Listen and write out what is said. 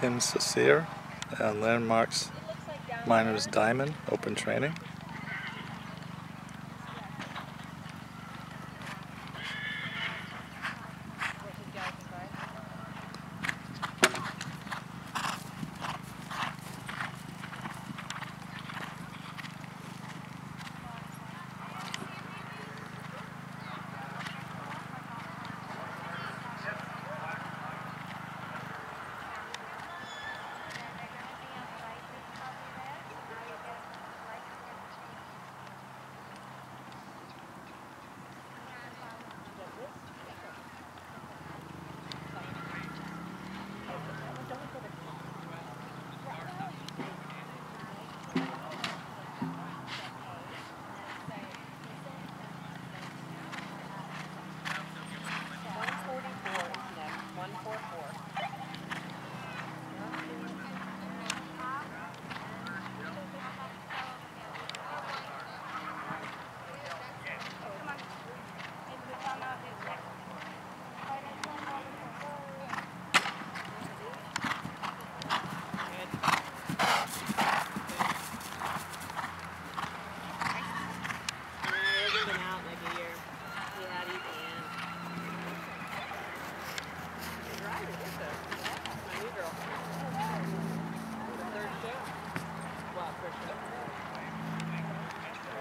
Tim Sasir and uh, Landmarks Miners Diamond Open Training.